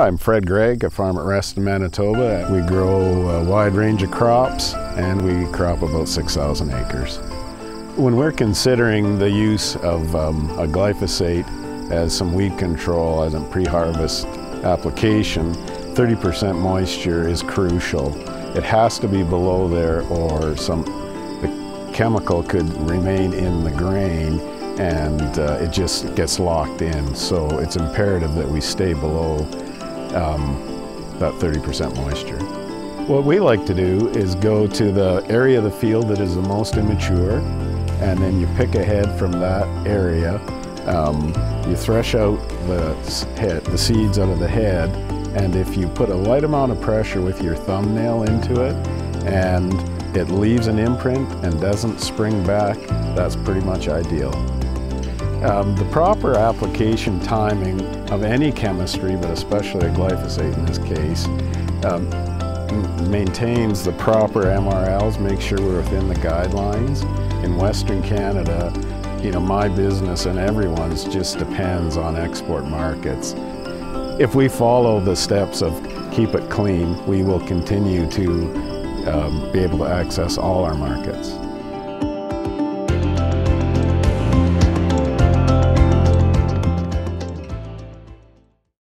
I'm Fred Grieg, I farm at Reston, Manitoba. We grow a wide range of crops and we crop about 6,000 acres. When we're considering the use of um, a glyphosate as some weed control as a pre-harvest application, 30% moisture is crucial. It has to be below there or some the chemical could remain in the grain and uh, it just gets locked in. So it's imperative that we stay below um, that 30% moisture. What we like to do is go to the area of the field that is the most immature and then you pick a head from that area. Um, you thresh out the, head, the seeds out of the head and if you put a light amount of pressure with your thumbnail into it and it leaves an imprint and doesn't spring back, that's pretty much ideal. Um, the proper application timing of any chemistry, but especially glyphosate in this case, um, maintains the proper MRLs, make sure we're within the guidelines. In Western Canada, you know, my business and everyone's just depends on export markets. If we follow the steps of keep it clean, we will continue to um, be able to access all our markets.